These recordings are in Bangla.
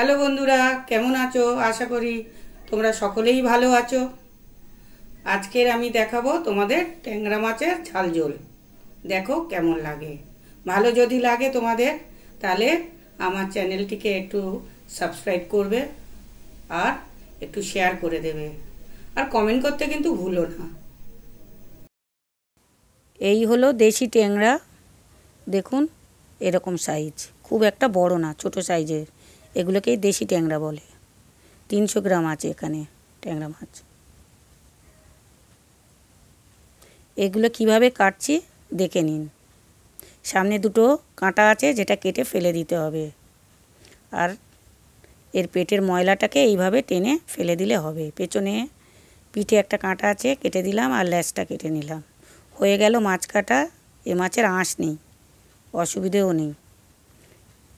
হ্যালো বন্ধুরা, কেমন আছো? আশা করি তোমরা সকলেই ভালো আছো। আজকের আমি দেখাবো তোমাদের ট্যাংরা মাছের ঝাল ঝোল। দেখো কেমন লাগে। ভালো যদি লাগে তোমাদের, তাহলে আমার চ্যানেলটিকে একটু সাবস্ক্রাইব করবে আর একটু শেয়ার করে দেবে। আর কমেন্ট করতে কিন্তু ভুলো না। এই হলো দেশি ট্যাংরা। দেখুন, এরকম সাইজ খুব একটা বড় না, ছোট সাইজের এগুলোকেই দেশি ট্যাংরা বলে। তিনশো গ্রাম আছে এখানে ট্যাংরা মাছ। এগুলো কীভাবে কাটছি দেখে নিন। সামনে দুটো কাঁটা আছে যেটা কেটে ফেলে দিতে হবে। আর এর পেটের ময়লাটাকে এইভাবে টেনে ফেলে দিলে হবে। পেছনে পিঠে একটা কাঁটা আছে, কেটে দিলাম আর ল্যাসটা কেটে নিলাম। হয়ে গেল মাছ কাটা, এ মাছের আঁশ নেই, অসুবিধেও নেই।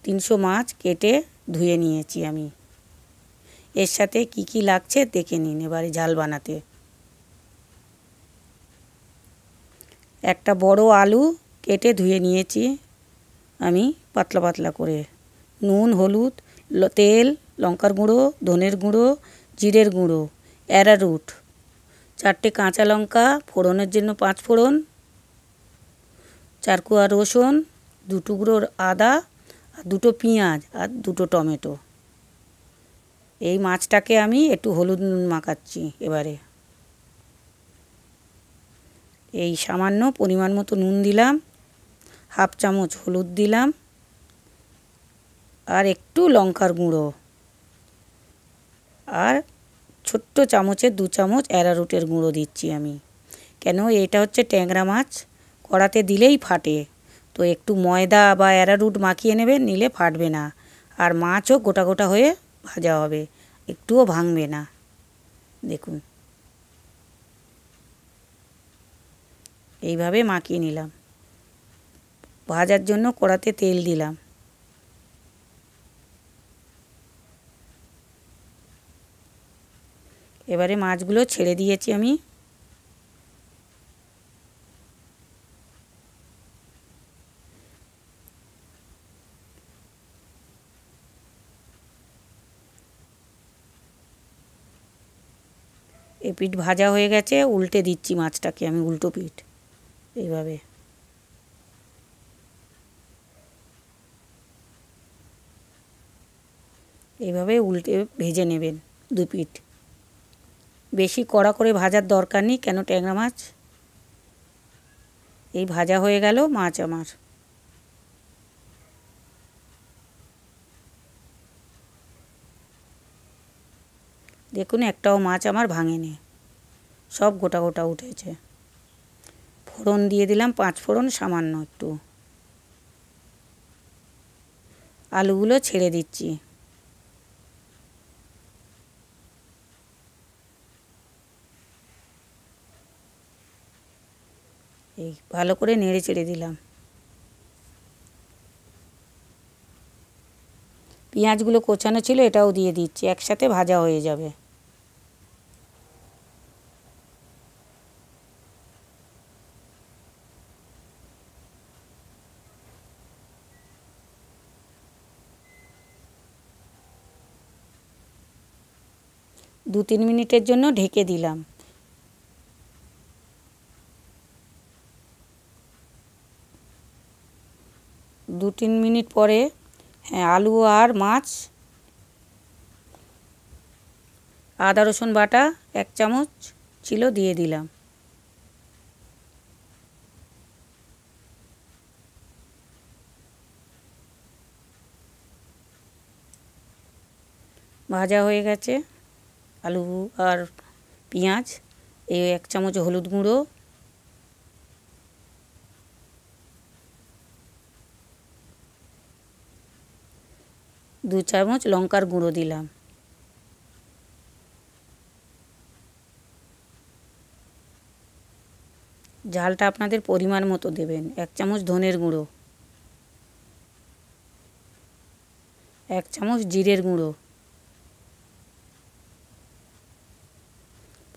তিনশো মাছ কেটে ধুয়ে নিয়েছি আমি। এর সাথে কি কি লাগছে দেখে নিন এবারে ঝাল বানাতে। একটা বড় আলু কেটে ধুয়ে নিয়েছি আমি পাতলা পাতলা করে। নুন, হলুদ তেল, লঙ্কার গুঁড়ো, ধনের গুঁড়ো, জিরের গুঁড়ো অ্যারারুট চারটে কাঁচা লঙ্কা, ফোড়নের জন্য পাঁচ ফোড়ন, চার কোয়া রসুন, দু টুকরো আদা আর দুটো পেঁয়াজ আর দুটো টমেটো। এই মাছটাকে আমি একটু হলুদ নুন মাখাচ্ছি এবারে। এই সামান্য পরিমাণ মতো নুন দিলাম, হাফ চামচ হলুদ দিলাম, আর একটু লঙ্কার গুঁড়ো। আর ছোট্ট চামচের দু চামচ অ্যারারুটের গুঁড়ো দিচ্ছি আমি। কেন, এটা হচ্ছে ট্যাংরা মাছ, কড়াতে দিলেই ফাটে। তো একটু ময়দা বা অ্যারারুট মাখিয়ে নেবে, নিলে ফাটবে না। আর মাছও গোটা গোটা হয়ে ভাজা হবে, একটুও ভাঙবে না। দেখুন। এইভাবে মাখিয়ে নিলাম। ভাজার জন্য কড়াতে তেল দিলাম। এবারে মাছগুলো ছেড়ে দিয়েছি আমি। এ পিঠ ভাজা হয়ে গেছে, উল্টে দিচ্ছি মাছটাকে আমি উল্টো পিঠ, এইভাবে। এইভাবে উল্টে ভেজে নেবেন দু পিঠ। বেশি কড়া করে ভাজার দরকার নেই, কেন ট্যাংরা মাছ? এই ভাজা হয়ে গেল মাছ আমার। দেখুন একটাও মাছ আমার ভাঙেনি। সব গোটা গোটা উঠেছে। ফোড়ন দিয়ে দিলাম, পাঁচ ফোড়ন, সামান্য একটু। আলুগুলো ছেড়ে দিচ্ছি। এই ভালো করে নেড়ে চেড়ে দিলাম। পেঁয়াজগুলো কোচানো ছিল, এটাও দিয়ে দিচ্ছি, একসাথে ভাজা হয়ে যাবে। দু তিন মিনিটের জন্য ঢেকে দিলাম। দু তিন মিনিট পরে হ্যাঁ আলু আর মাছ, আদা, রসুন বাটা, এক চামচ ছিল দিয়ে দিলাম। ভাজা হয়ে গেছে। আলু আর পেঁয়াজ এই এক চামচ হলুদ গুঁড়ো। দু চামচ লঙ্কার গুঁড়ো দিলাম। ঝালটা আপনাদের পরিমাণ মতো দেবেন, এক চামচ ধনের গুঁড়ো, এক চামচ জিরের গুঁড়ো।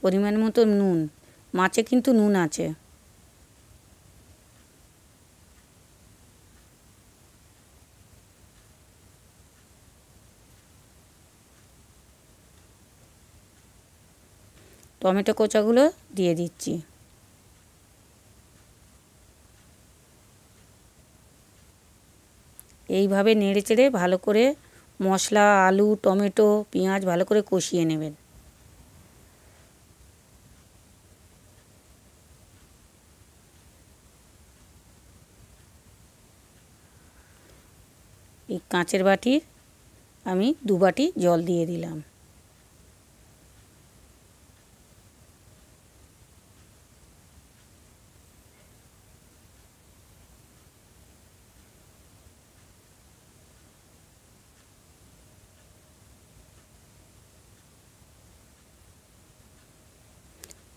পরিমাণ মতো নুন। মাছে কিন্তু নুন আছে। টমেটো কোচাগুলো দিয়ে দিচ্ছি। এইভাবে নেড়ে চেড়ে ভালো করে মশলা, আলু, টমেটো, পেঁয়াজ ভালো করে কষিয়ে নেবেন। এই কাঁচের বাটির আমি দু বাটি জল দিয়ে দিলাম।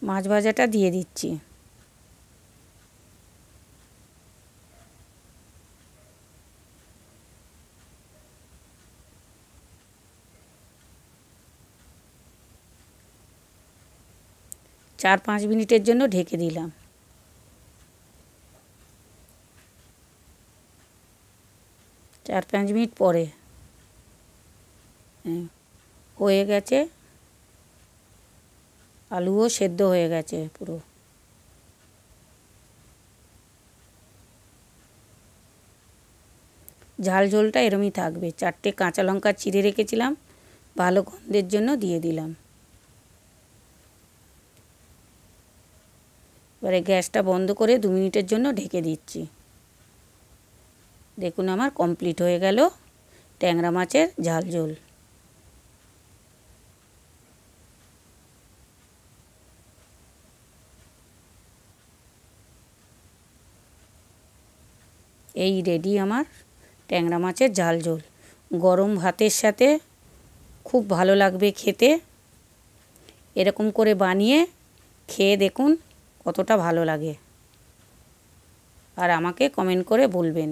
মাছ ভাজাটা দিয়ে দিচ্ছি। চার পাঁচ মিনিটের জন্য ঢেকে দিলাম। চার পাঁচ মিনিট পরে। হয়ে গেছে। আলুও সেদ্ধ হয়ে গেছে পুরো। ঝাল ঝোলটা এরমই থাকবে। চারটে কাঁচা লঙ্কা চিড়ে রেখেছিলাম, ভালো গন্ধের জন্য দিয়ে দিলাম। এবারে গ্যাসটা বন্ধ করে দু মিনিটের জন্য ঢেকে দিচ্ছি। দেখুন আমার কমপ্লিট হয়ে গেল ট্যাংরা মাছের ঝাল ঝোল। এই রেডি আমার ট্যাংরা মাছের ঝাল ঝোল। গরম ভাতের সাথে খুব ভালো লাগবে খেতে। এরকম করে বানিয়ে খেয়ে দেখুন কতটা ভালো লাগে। আর আমাকে কমেন্ট করে বলবেন।